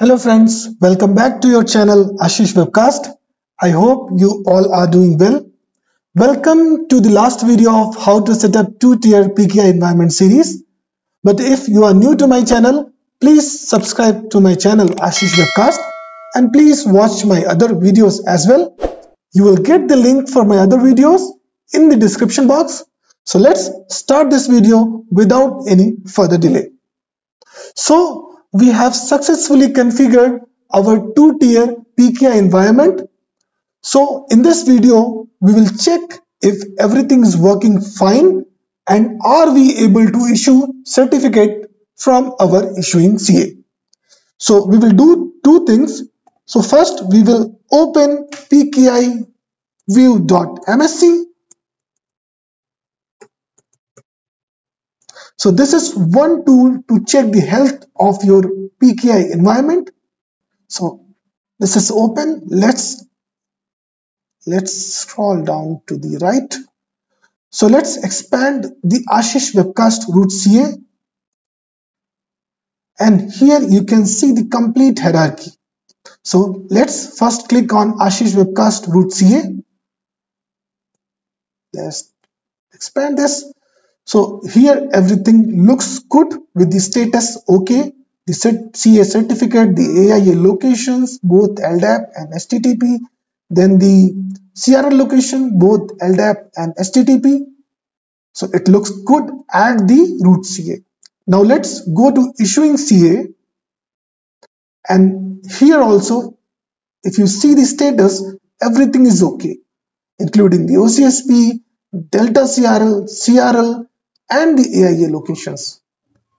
Hello friends, welcome back to your channel Ashish Webcast. I hope you all are doing well. Welcome to the last video of how to set up two-tier PKI environment series. But if you are new to my channel, please subscribe to my channel Ashish Webcast and please watch my other videos as well. You will get the link for my other videos in the description box. So let's start this video without any further delay. So we have successfully configured our two-tier PKI environment. So in this video, we will check if everything is working fine and are we able to issue certificate from our issuing CA. So we will do two things. So first we will open PKI view.msc So this is one tool to check the health of your PKI environment. So this is open. Let's let's scroll down to the right. So let's expand the Ashish Webcast root CA. And here you can see the complete hierarchy. So let's first click on Ashish Webcast root CA. Let's expand this so here everything looks good with the status OK, the CA certificate, the AIA locations, both LDAP and HTTP, then the CRL location, both LDAP and HTTP. So it looks good at the root CA. Now let's go to issuing CA and here also if you see the status everything is okay including the OCSP, Delta CRL, CRL and the AIA locations.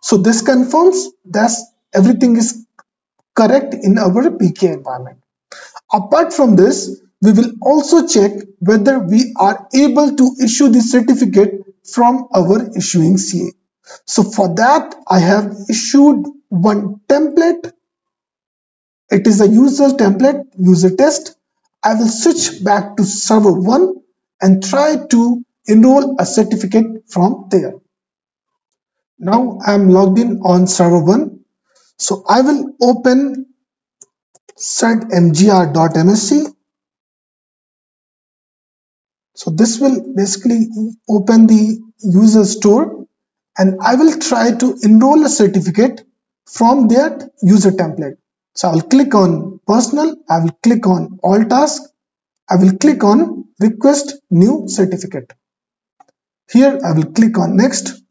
So this confirms that everything is correct in our PK environment. Apart from this, we will also check whether we are able to issue the certificate from our issuing CA. So for that, I have issued one template. It is a user template, user test. I will switch back to server 1 and try to enroll a certificate from there. Now I'm logged in on server 1. So I will open certmgr.msc. So this will basically open the user store and I will try to enroll a certificate from that user template. So I will click on personal, I will click on all tasks, I will click on request new certificate. Here I will click on next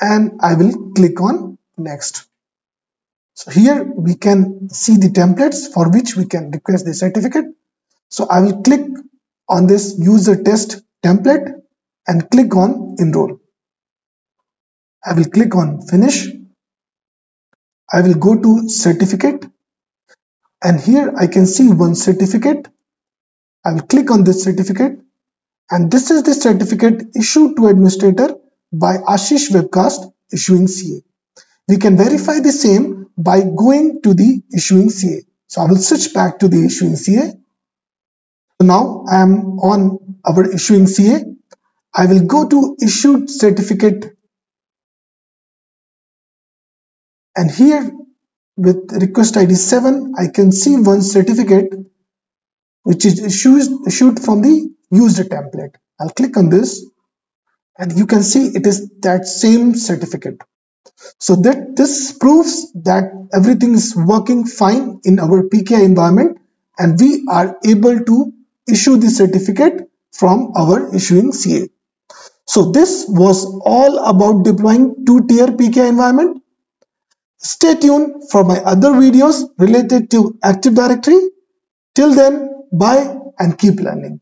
and I will click on next. So here we can see the templates for which we can request the certificate. So I will click on this user test template and click on enroll. I will click on finish. I will go to certificate and here I can see one certificate. I will click on this certificate and this is the certificate issued to administrator by Ashish Webcast issuing CA. We can verify the same by going to the issuing CA. So I will switch back to the issuing CA. So now I am on our issuing CA. I will go to issued certificate and here with request ID 7 I can see one certificate which is issued, issued from the user template. I'll click on this and you can see it is that same certificate. So that this proves that everything is working fine in our PKI environment and we are able to issue the certificate from our issuing CA. So this was all about deploying two-tier PKI environment. Stay tuned for my other videos related to Active Directory. Till then, bye and keep learning.